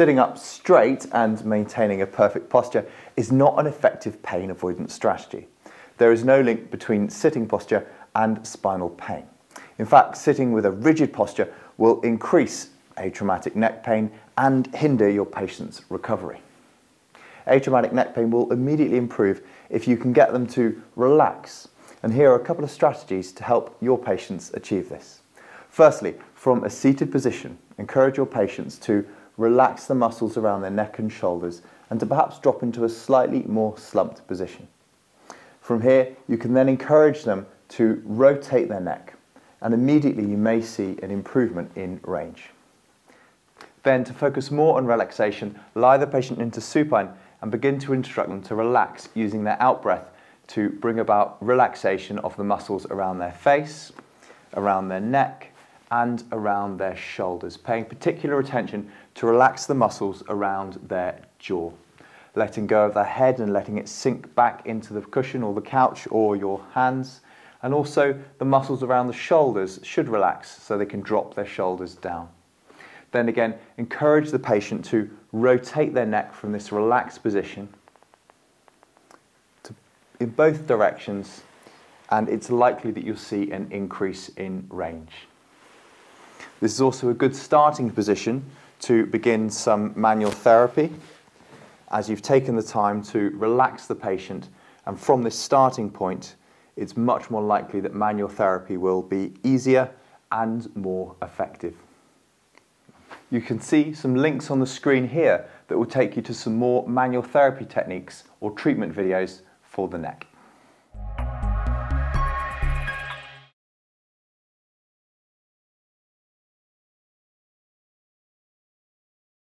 sitting up straight and maintaining a perfect posture is not an effective pain avoidance strategy. There is no link between sitting posture and spinal pain. In fact, sitting with a rigid posture will increase atraumatic neck pain and hinder your patient's recovery. Atraumatic neck pain will immediately improve if you can get them to relax. And here are a couple of strategies to help your patients achieve this. Firstly, from a seated position, encourage your patients to relax the muscles around their neck and shoulders and to perhaps drop into a slightly more slumped position. From here, you can then encourage them to rotate their neck and immediately you may see an improvement in range. Then to focus more on relaxation, lie the patient into supine and begin to instruct them to relax using their out breath to bring about relaxation of the muscles around their face, around their neck, and around their shoulders, paying particular attention to relax the muscles around their jaw. Letting go of their head and letting it sink back into the cushion or the couch or your hands. And also the muscles around the shoulders should relax so they can drop their shoulders down. Then again, encourage the patient to rotate their neck from this relaxed position to, in both directions and it's likely that you'll see an increase in range. This is also a good starting position to begin some manual therapy as you've taken the time to relax the patient and from this starting point it's much more likely that manual therapy will be easier and more effective you can see some links on the screen here that will take you to some more manual therapy techniques or treatment videos for the neck.